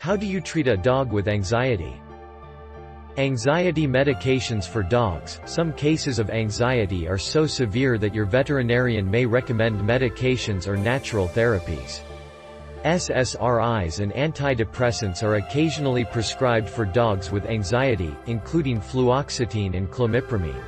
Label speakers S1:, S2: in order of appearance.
S1: How do you treat a dog with anxiety? Anxiety medications for dogs Some cases of anxiety are so severe that your veterinarian may recommend medications or natural therapies. SSRIs and antidepressants are occasionally prescribed for dogs with anxiety, including fluoxetine and clomipramine.